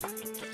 Mm-hmm.